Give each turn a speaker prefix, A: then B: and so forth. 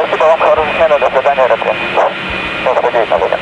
A: 32 лево, спасибо вам, хорошей смены,